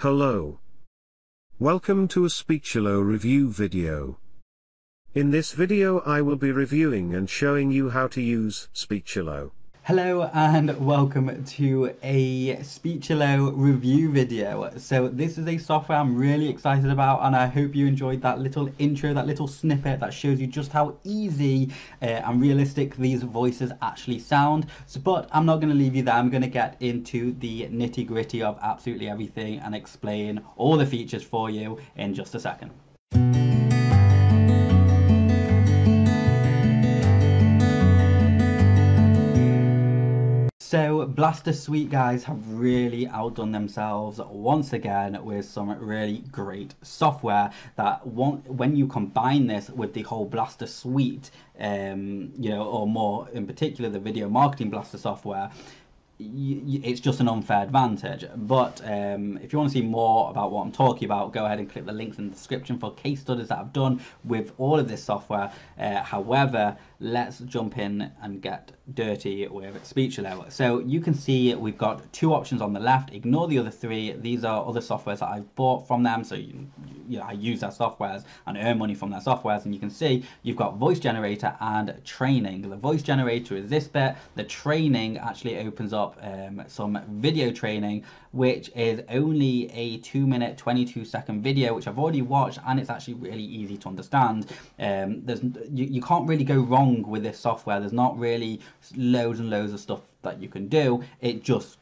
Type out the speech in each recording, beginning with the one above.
Hello. Welcome to a Speechelo review video. In this video I will be reviewing and showing you how to use Speechelo. Hello and welcome to a Speechelo review video. So this is a software I'm really excited about and I hope you enjoyed that little intro, that little snippet that shows you just how easy uh, and realistic these voices actually sound. So, but I'm not going to leave you there, I'm going to get into the nitty gritty of absolutely everything and explain all the features for you in just a second. So Blaster Suite guys have really outdone themselves once again with some really great software that when you combine this with the whole Blaster Suite, um, you know, or more in particular the video marketing Blaster software, it's just an unfair advantage. But um, if you want to see more about what I'm talking about, go ahead and click the links in the description for case studies that I've done with all of this software. Uh, however, let's jump in and get dirty with Speechelo. So you can see we've got two options on the left. Ignore the other three. These are other softwares that I've bought from them. So you, you know, I use their softwares and earn money from their softwares. And you can see you've got voice generator and training. The voice generator is this bit. The training actually opens up um, some video training, which is only a two minute, 22 second video, which I've already watched. And it's actually really easy to understand. Um, there's you, you can't really go wrong wrong with this software. There's not really loads and loads of stuff that you can do. It just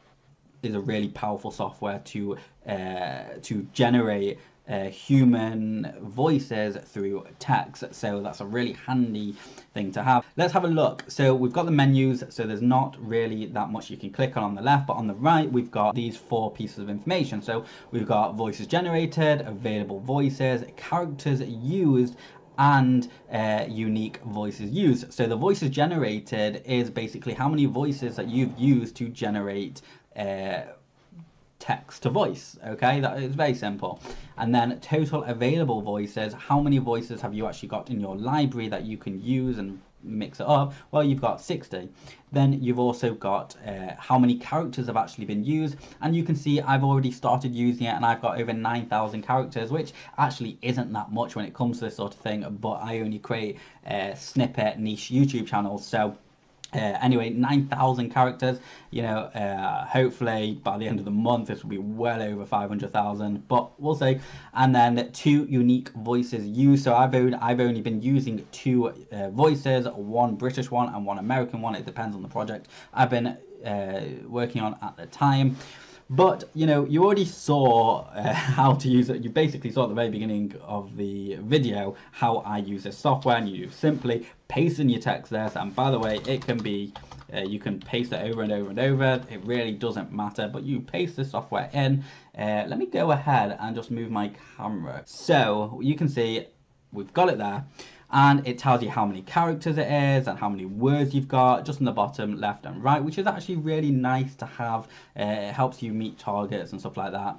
is a really powerful software to uh, to generate uh, human voices through text. So that's a really handy thing to have. Let's have a look. So we've got the menus. So there's not really that much you can click on on the left, but on the right, we've got these four pieces of information. So we've got voices generated, available voices, characters used, and uh, unique voices used. So the voices generated is basically how many voices that you've used to generate uh, text to voice. Okay, that is very simple. And then total available voices, how many voices have you actually got in your library that you can use and mix it up, well, you've got 60. Then you've also got uh, how many characters have actually been used. And you can see I've already started using it and I've got over 9,000 characters, which actually isn't that much when it comes to this sort of thing. But I only create uh, snippet niche YouTube channels. So uh, anyway, 9,000 characters. You know, uh, hopefully by the end of the month, this will be well over 500,000, but we'll see. And then two unique voices used. So I've only, I've only been using two uh, voices, one British one and one American one. It depends on the project I've been uh, working on at the time. But you know, you already saw uh, how to use it. You basically saw at the very beginning of the video how I use this software, and you simply paste in your text there. And by the way, it can be uh, you can paste it over and over and over. It really doesn't matter, but you paste the software in. Uh, let me go ahead and just move my camera. So you can see we've got it there and it tells you how many characters it is and how many words you've got just on the bottom left and right which is actually really nice to have. Uh, it helps you meet targets and stuff like that.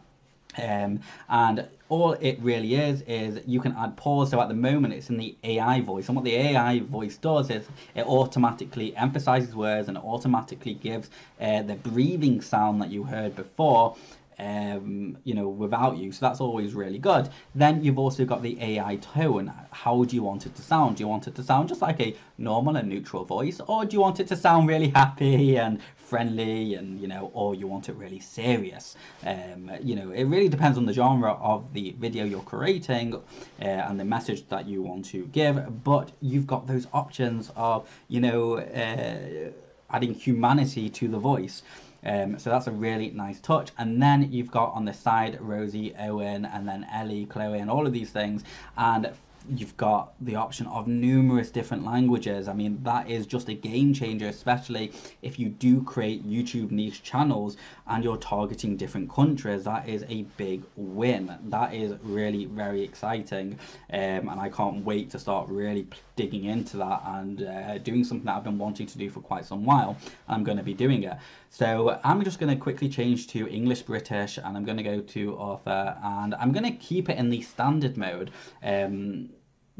Um, and all it really is is you can add pause. So at the moment it's in the AI voice. And what the AI voice does is it automatically emphasizes words and automatically gives uh, the breathing sound that you heard before um, you know, without you. So that's always really good. Then you've also got the AI tone. How do you want it to sound? Do you want it to sound just like a normal and neutral voice, or do you want it to sound really happy and friendly, and you know, or you want it really serious? Um, you know, it really depends on the genre of the video you're creating uh, and the message that you want to give. But you've got those options of, you know. Uh, adding humanity to the voice. Um, so that's a really nice touch. And then you've got on the side Rosie, Owen, and then Ellie, Chloe, and all of these things. And you've got the option of numerous different languages. I mean, that is just a game changer, especially if you do create YouTube niche channels and you're targeting different countries. That is a big win. That is really very exciting. Um, and I can't wait to start really digging into that and uh, doing something that I've been wanting to do for quite some while. I'm going to be doing it. So I'm just going to quickly change to English British and I'm going to go to Arthur and I'm going to keep it in the standard mode. Um,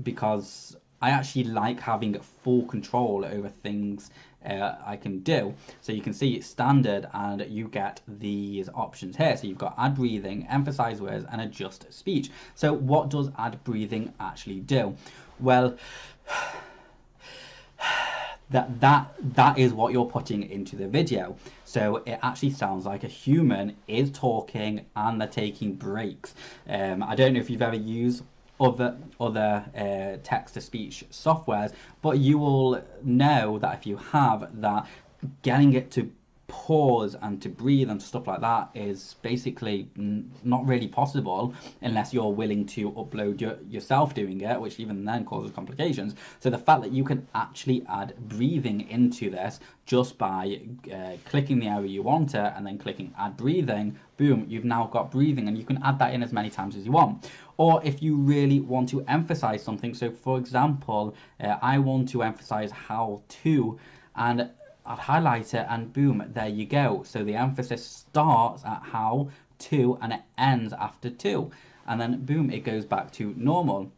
because I actually like having full control over things uh, I can do. So you can see it's standard and you get these options here. So you've got add breathing, emphasize words and adjust speech. So what does add breathing actually do? Well, that that that is what you're putting into the video so it actually sounds like a human is talking and they're taking breaks um, i don't know if you've ever used other other uh, text to speech softwares but you will know that if you have that getting it to pause and to breathe and stuff like that is basically n- not really possible unless you're willing to upload your, yourself doing it, which even then causes complications. So the fact that you can actually add breathing into this just by uh, clicking the area you want it and then clicking add breathing, boom, you've now got breathing and you can add that in as many times as you want. Or if you really want to emphasize something, so for example, uh, I want to emphasize how to and I'd highlight it and boom, there you go. So the emphasis starts at how to and it ends after to. And then boom, it goes back to normal.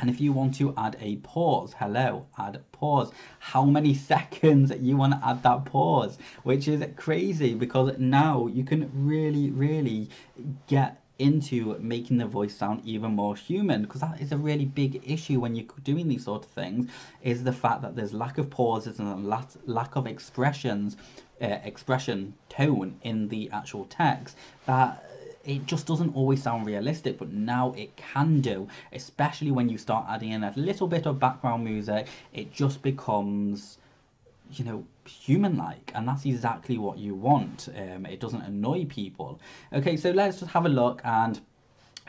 And if you want to add a pause, hello, add pause. How many seconds you want to add that pause? Which is crazy because now you can really, really get into making the voice sound even more human because that is a really big issue when you're doing these sort of things is the fact that there's lack of pauses and a lack of expressions uh, expression tone in the actual text that it just doesn't always sound realistic but now it can do especially when you start adding in a little bit of background music it just becomes you know human like and that's exactly what you want. Um, it doesn't annoy people. Okay so let's just have a look and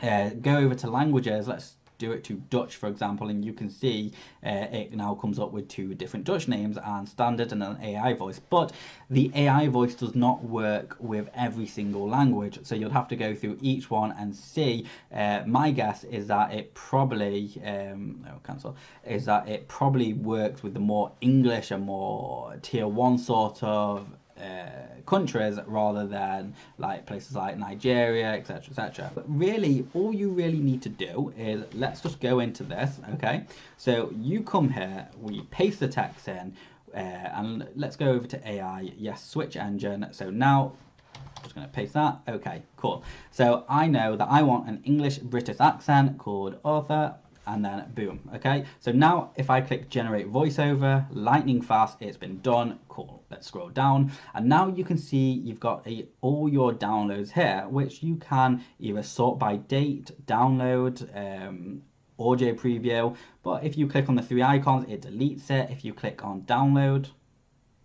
uh, go over to languages. Let's do it to Dutch, for example, and you can see uh, it now comes up with two different Dutch names and standard and an AI voice. But the AI voice does not work with every single language, so you'll have to go through each one and see. Uh, my guess is that it probably, um, cancel, is that it probably works with the more English and more tier one sort of uh, countries rather than like places like Nigeria, etc., etc. But really, all you really need to do is let's just go into this. Okay, so you come here, we paste the text in, uh, and let's go over to AI. Yes, switch engine. So now just going to paste that. Okay, cool. So I know that I want an English British accent called Arthur and then boom okay? So now if I click generate voiceover lightning fast it's been done cool let's scroll down. And now you can see you've got a, all your downloads here which you can either sort by date download um, audio preview but if you click on the three icons it deletes it. If you click on download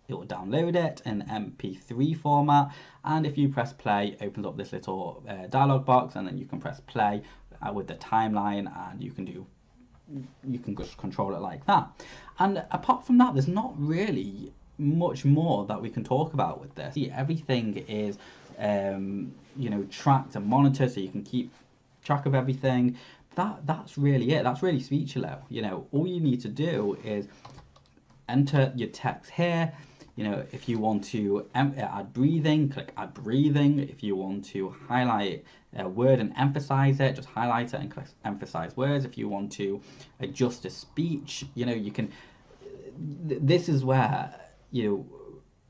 it will download it in mp3 format. And if you press play opens up this little uh, dialog box and then you can press play uh, with the timeline and you can do you can just control it like that. And apart from that, there's not really much more that we can talk about with this. See, Everything is, um, you know, tracked and monitored, so you can keep track of everything. That that's really it. That's really Speechelo. You know, all you need to do is enter your text here. You know, if you want to uh, add breathing, click add breathing. If you want to highlight a word and emphasize it, just highlight it and click emphasize words. If you want to adjust a speech, you know, you can. This is where you know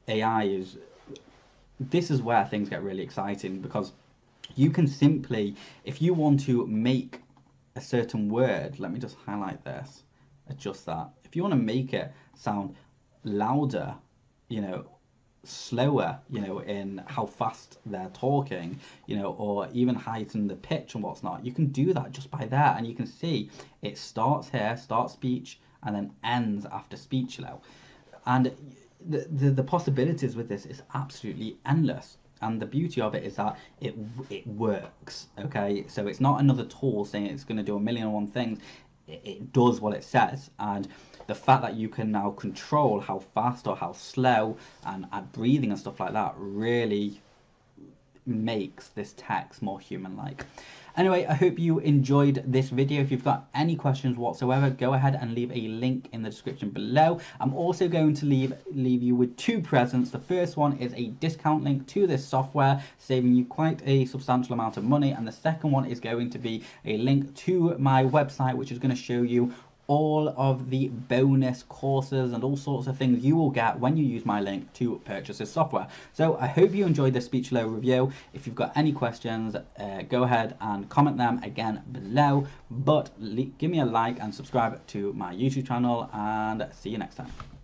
AI is. This is where things get really exciting because you can simply, if you want to make a certain word, let me just highlight this, adjust that. If you want to make it sound louder you know, slower, you know, in how fast they're talking, you know, or even heighten the pitch and what's not. You can do that just by that, and you can see it starts here, starts speech, and then ends after speech now. And the, the, the possibilities with this is absolutely endless. And the beauty of it is that it it works. Okay, so it's not another tool saying it's going to do a million and one things. It, does what it says, and the fact that you can now control how fast or how slow and add breathing and stuff like that really makes this text more human-like. Anyway, I hope you enjoyed this video. If you've got any questions whatsoever, go ahead and leave a link in the description below. I'm also going to leave, leave you with two presents. The first one is a discount link to this software, saving you quite a substantial amount of money. And the second one is going to be a link to my website, which is going to show you all of the bonus courses and all sorts of things you will get when you use my link to purchase this software. So I hope you enjoyed this Speechelo review. If you've got any questions, uh, go ahead and comment them again below. But give me a like and subscribe to my YouTube channel and see you next time.